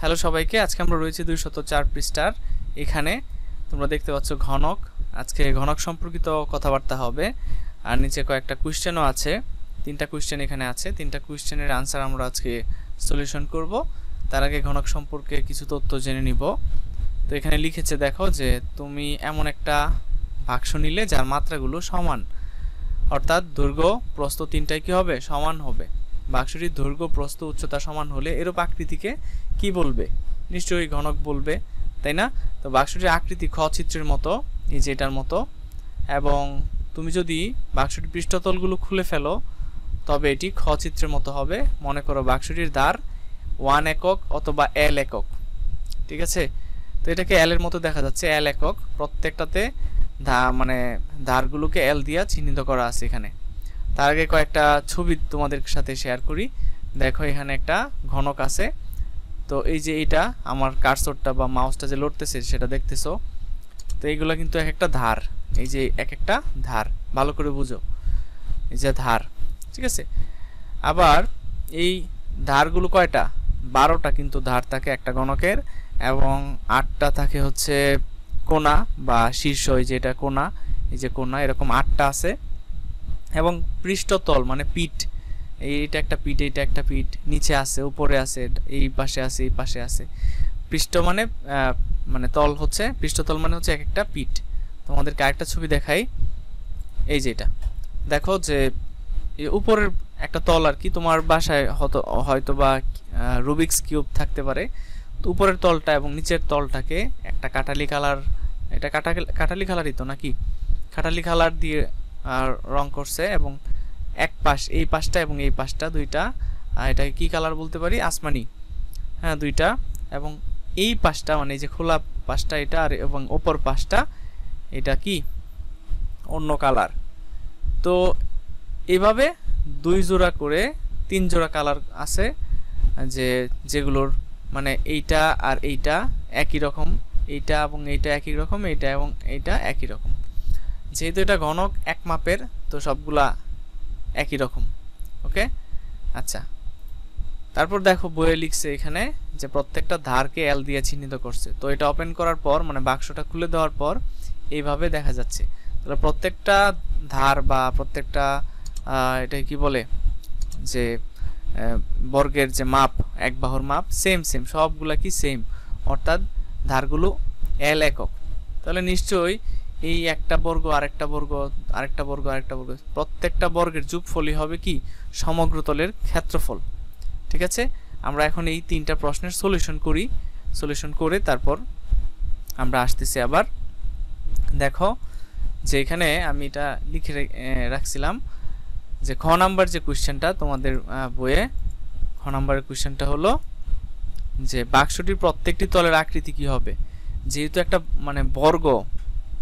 Hello সবাইকে, আজকে আমরা রয়েছি দুইশত চার পৃষ্ঠার। এখানে তোমরা দেখতে পাচ্ছ ঘনক। আজকে ঘনক সম্পর্কিত কথাবার্তা হবে। আর নিচে কয়েকটা কোয়েশ্চেনও আছে। তিনটা কোয়েশ্চেন এখানে আছে। তিনটা কোয়েশ্চেনের আনসার আমরা আজকে সলিউশন করব। তার আগে ঘনক সম্পর্কে কিছু তথ্য জেনে নিব। তো এখানে লিখেছে, দেখো যে তুমি এমন একটা বাক্স নিলে যার মাত্রাগুলো সমান। অর্থাৎ দৈর্ঘ্য প্রস্থ তিনটাই কি হবে? সমান হবে। বাক্সটির দৈর্ঘ্য, প্রস্থ, উচ্চতা সমান হলে এরূপ আকৃতিকে কি বলবে? নিশ্চয়ই ঘনক বলবে, তাই না? তো বাক্সটির আকৃতি খ চিত্রের মতো, এই যে এটার মতো। এবং তুমি যদি বাক্সটির পৃষ্ঠতলগুলো খুলে ফেলো, তবে এটি খ চিত্রের মতো হবে। মনে করো বাক্সটির দ্বার ওয়ান একক অথবা এল একক। ঠিক আছে? তো এটাকে এল এর মতো দেখা যাচ্ছে, এল একক। প্রত্যেকটাতে ধা মানে ধারগুলোকে এল দিয়া চিহ্নিত করা আছে এখানে। তার আগে কয়েকটা ছবি তোমাদের সাথে শেয়ার করি। দেখো, এখানে একটা ঘনক আছে। তো এই যে এটা, আমার কার্সরটা বা মাউসটা যে লড়তেছে, সেটা দেখতেছো? তো এইগুলো কিন্তু এক একটা ধার। এই যে এক একটা ধার। ভালো করে বুঝো। এই যে ধার। ঠিক আছে? আবার এই ধারগুলো কয়টা? বারোটা কিন্তু ধার থাকে একটা গণকের এবং আটটা থাকে হচ্ছে কোনা বা শীর্ষ, এই যে এটা কোনা এই যে কোনা এরকম আটটা আছে। এবং পৃষ্ঠতল মানে পিঠ, এইটা একটা পিঠ, এইটা একটা পিঠ, নিচে আছে, উপরে আছে, এই পাশে আছে, এই পাশে আছে। পৃষ্ঠ মানে মানে তল হচ্ছে, পৃষ্ঠতল মানে হচ্ছে এক একটা পিঠ। তোমাদেরকে আরেকটা ছবি দেখাই, এই যে এটা। দেখো যে উপরের একটা তল আর কি, তোমার বাসায় হয়তো হয়তো বা রুবিক্স কিউব থাকতে পারে। তো উপরের তলটা এবং নিচের তলটাকে একটা কাটালি কালার, এটা কাটা, কাটালি কালারই তো নাকি? কাটালি কালার দিয়ে রং করছে এবং এক পাশ, এই পাশটা এবং এই পাশটা দুইটা এটাকে কি কালার বলতে পারি? আসমানি। হ্যাঁ দুইটা এবং এই পাশটা মানে যে খোলা পাশটা এটা আর এবং ওপর পাশটা এটা কি? অন্য কালার তো এভাবে দুই জোড়া করে তিন জোড়া কালার আছে যে যেগুলোর মানে এইটা আর এইটা একই রকম, এইটা এবং এইটা একই রকম, এইটা এবং এইটা একই রকম। যেহেতু এটা ঘনক, এক মাপের, তো সবগুলা একই রকম, ওকে? আচ্ছা। তারপর দেখো বইয়ে লিখছে এখানে যে প্রত্যেকটা ধারকে এল দিয়ে চিহ্নিত করছে। তো এটা ওপেন করার পর মানে বাক্সটা খুলে দেওয়ার পর, এইভাবে দেখা যাচ্ছে। তাহলে প্রত্যেকটা ধার বা প্রত্যেকটা এটা কি বলে? যে বর্গের যে মাপ, এক বাহুর মাপ সেম সেম সবগুলা কি সেম অর্থাৎ ধারগুলো এল একক। তাহলে নিশ্চয়ই এই একটা বর্গ, আরেকটা বর্গ আরেকটা বর্গ আরেকটা বর্গ। প্রত্যেকটা বর্গের যুগফলই হবে কি? সমগ্র তলের ক্ষেত্রফল। ঠিক আছে? আমরা এখন এই তিনটা প্রশ্নের সলিউশন করি। সলিউশন করে তারপর আমরা আসতেছি আবার। দেখো যে এখানে আমি এটা লিখে রাখছিলাম যে খ নাম্বার যে কোয়েশ্চেনটা তোমাদের বইয়ে, খ নাম্বারের কোয়েশ্চেনটা হলো যে বাক্সটির প্রত্যেকটি তলের আকৃতি কি হবে? যেহেতু একটা মানে বর্গ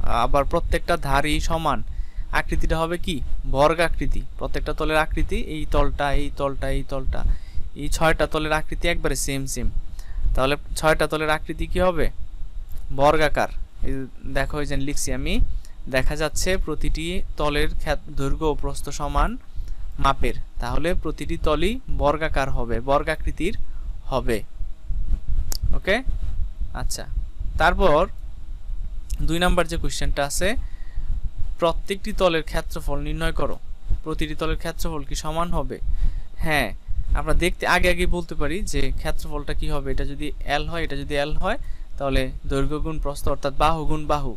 আবার প্রত্যেকটা ধারই সমান। আকৃতিটা হবে কি? বর্গ আকৃতি। প্রত্যেকটা তলের আকৃতি, এই তলটা এই তলটা এই তলটা। এই ছয়টা তলের আকৃতি একবারে সেম সেম তাহলে ছয়টা তলের আকৃতি কি হবে? বর্গাকার। এই দেখো, এই যে লিখছি আমি, দেখা যাচ্ছে প্রতিটি তলের দৈর্ঘ্য প্রস্থ সমান মাপের। তাহলে প্রতিটি তলই বর্গাকার হবে, বর্গাকৃতির হবে। ওকে? আচ্ছা। তারপর দুই নাম্বার যে কোয়েশ্চেনটা আছে, প্রত্যেকটি তলের ক্ষেত্রফল নির্ণয় করো। প্রতিটি তলের ক্ষেত্রফল কি সমান হবে? হ্যাঁ আমরা দেখতে, আগে আগে বলতে পারি যে ক্ষেত্রফলটা কি হবে। এটা যদি এল হয়, এটা যদি এল হয়, তাহলে দৈর্ঘ্য গুণ প্রস্থ অর্থাৎ বাহু গুণ বাহু।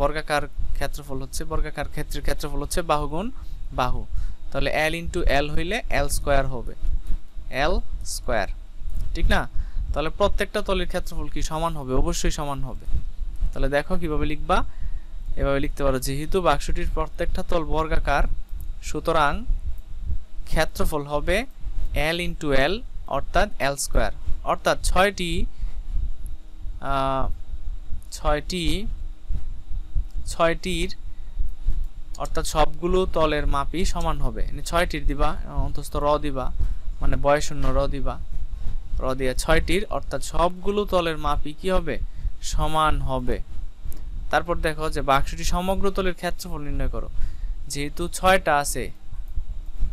বর্গাকার ক্ষেত্রফল হচ্ছে, বর্গাকার ক্ষেত্রের ক্ষেত্রফল হচ্ছে বাহু গুণ বাহু। তাহলে এল ইন্টু এল হইলে এল স্কোয়ার হবে। এল স্কোয়ার ঠিক না? তাহলে প্রত্যেকটা তলের ক্ষেত্রফল কি সমান হবে? অবশ্যই সমান হবে। তাহলে দেখো কীভাবে লিখবা। এভাবে লিখতে পারো, যেহেতু বাক্সটির প্রত্যেকটা তল বর্গাকার, সুতরাং ক্ষেত্রফল হবে এল ইন্টু এল অর্থাৎ এল স্কোয়ার অর্থাৎ ছয়টি ছয়টি, ছয়টির, অর্থাৎ সবগুলো তলের মাপই সমান হবে। ছয়টির দিবা, অন্তস্থ র দিবা মানে বয়শূন্য র দিবা। র দিয়া ছয়টির, অর্থাৎ সবগুলো তলের মাপই কি হবে? সমান হবে। তারপর দেখো যে বাক্সটি সমগ্র তলের ক্ষেত্রফল নির্ণয় করো। যেহেতু ছয়টা আছে,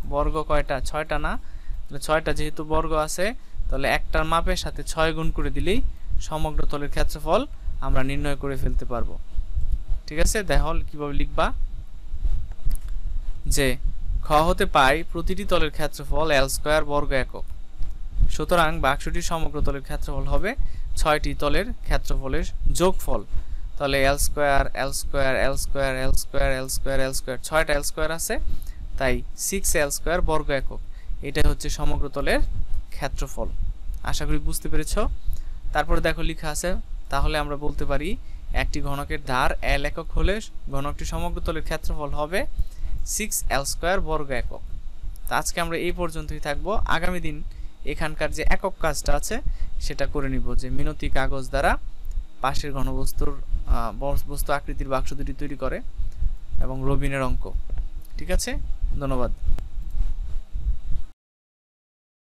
বর্গ কয়টা? ছয়টা না? ছয়টা যেহেতু বর্গ আছে, তাহলে একটার মাপের সাথে ছয় গুণ করে দিলেই সমগ্র তলের ক্ষেত্রফল আমরা নির্ণয় করে ফেলতে পারব। ঠিক আছে? দেখো কীভাবে লিখবা। যে, খ হতে পাই প্রতিটি তলের ক্ষেত্রফল এল স্কোয়ার বর্গ একক। সুতরাং বাক্সটির সমগ্র তলের ক্ষেত্রফল হবে ছয়টি তলের ক্ষেত্রফলের যোগফল। তাহলে L square L square L square L square L square L square ছয়টা এল স্কোয়ার আছে, তাই সিক্স এল স্কোয়ার বর্গ একক। এটাই হচ্ছে সমগ্র তলের ক্ষেত্রফল। আশা করি বুঝতে পেরেছ? তারপরে দেখো লেখা আছে, তাহলে আমরা বলতে পারি একটি ঘনকের ধার এল একক হলে ঘনকটি সমগ্র তলের ক্ষেত্রফল হবে সিক্স এল স্কোয়ার বর্গ একক। তো আজকে আমরা এই পর্যন্তই থাকব। আগামী দিন এখানকার যে একক কাজটা আছে, সেটা করে নিব যে মিনতি কাগজ দ্বারা পাশের ঘনবস্তুর বস্তু আকৃতির বাক্স দুটি তৈরি করে এবং রবিনের অঙ্ক। ঠিক আছে? ধন্যবাদ।